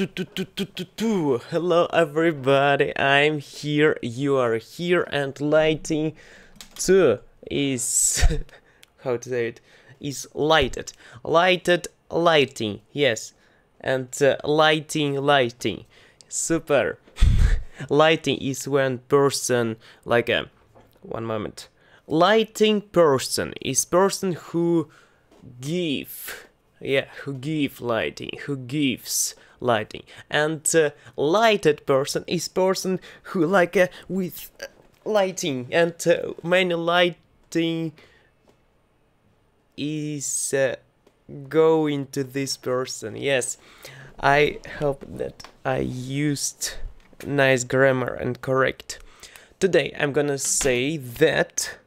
Hello everybody, I'm here, you are here and lighting 2 is, how to say it, is lighted. Lighted lighting, yes. And uh, lighting lighting, super. lighting is when person, like a, one moment. Lighting person is person who give, yeah, who give lighting, who gives lighting. And uh, lighted person is person who like uh, with uh, lighting. And uh, many lighting is uh, going to this person. Yes i hope that i used nice grammar and correct. Today i'm gonna say that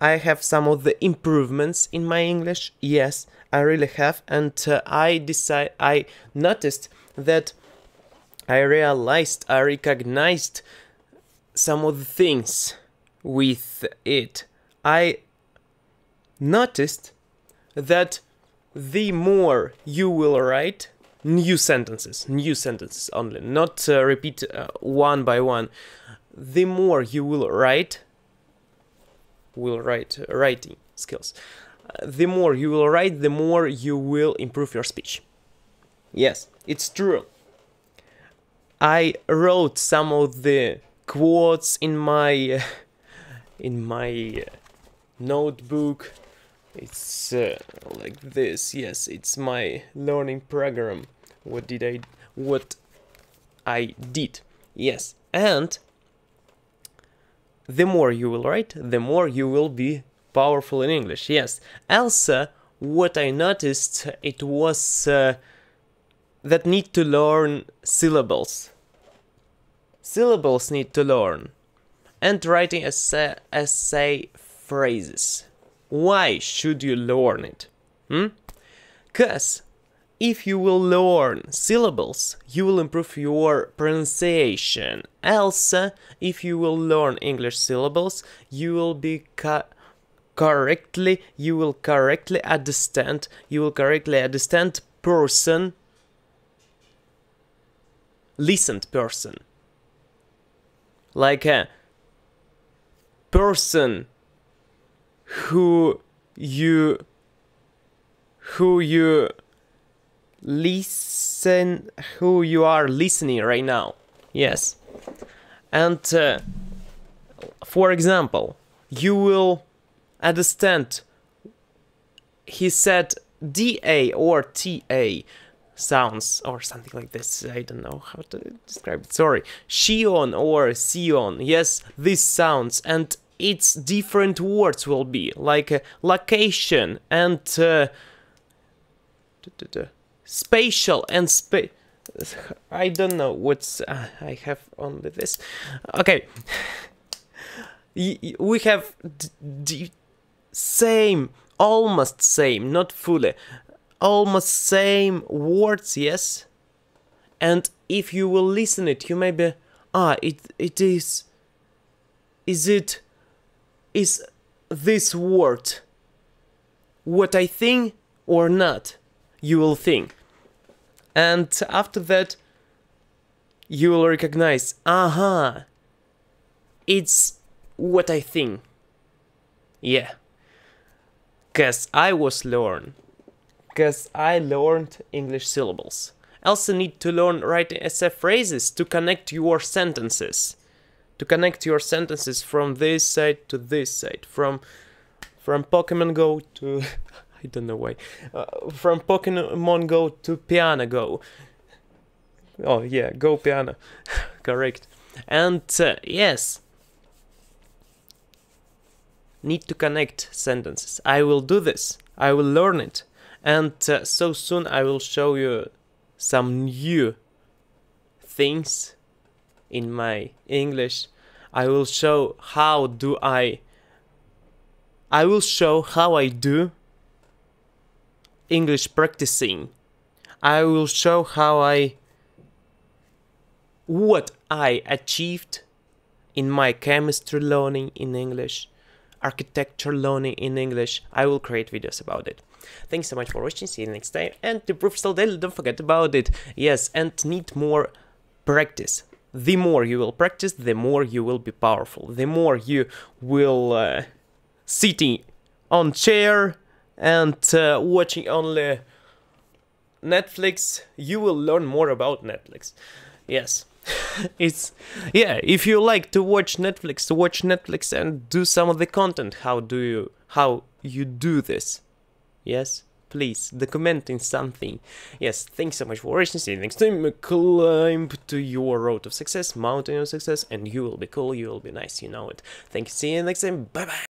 i have some of the improvements in my english. Yes I really have, and uh, I decide I noticed that I realized I recognized some of the things with it. I noticed that the more you will write new sentences, new sentences only, not uh, repeat uh, one by one, the more you will write, will write writing skills the more you will write, the more you will improve your speech. Yes, it's true. I wrote some of the quotes in my in my notebook. It's uh, like this. Yes, it's my learning program. What did I what I did? Yes, and the more you will write, the more you will be powerful in English, yes. Also, what I noticed, it was uh, that need to learn syllables. Syllables need to learn. And writing essay, essay phrases. Why should you learn it? Hmm? Cause if you will learn syllables, you will improve your pronunciation. Also, if you will learn English syllables, you will be correctly you will correctly understand you will correctly understand person listened person. Like a person who you who you listen who you are listening right now. Yes. And uh, for example you will understand. He said da or ta sounds or something like this. I don't know how to describe it. Sorry. Shion or sion. Yes these sounds and its different words will be like uh, location and uh, spatial and space I don't know what's uh, I have only this. Okay. We have same, almost same, not fully, almost same words, yes? And if you will listen it, you may be, ah, it, it is, is it, is this word what I think or not? You will think. And after that, you will recognize, aha, it's what I think. Yeah. Cause I was learn. Cause I learned English syllables. Also need to learn writing essay phrases to connect your sentences. To connect your sentences from this side to this side. From from Pokemon Go to I don't know why. Uh, from Pokemon Go to Piano Go. Oh yeah, Go Piano. Correct. And uh, yes, need to connect sentences. I will do this. I will learn it. And uh, so soon I will show you some new things in my English. I will show how do I I will show how I do English practicing. I will show how I what I achieved in my chemistry learning in English architecture learning in English, I will create videos about it. Thanks so much for watching. See you next time. And to proof still daily, don't forget about it. Yes, and need more practice. The more you will practice, the more you will be powerful. The more you will uh, sitting on chair and uh, watching only Netflix, you will learn more about Netflix. Yes. it's yeah, if you like to watch Netflix, to watch Netflix and do some of the content, how do you how you do this? Yes? Please, documenting something. Yes, thanks so much for watching. See you next time. Climb to your road of success, mountain of success, and you will be cool, you will be nice, you know it. Thank you, see you next time. Bye bye.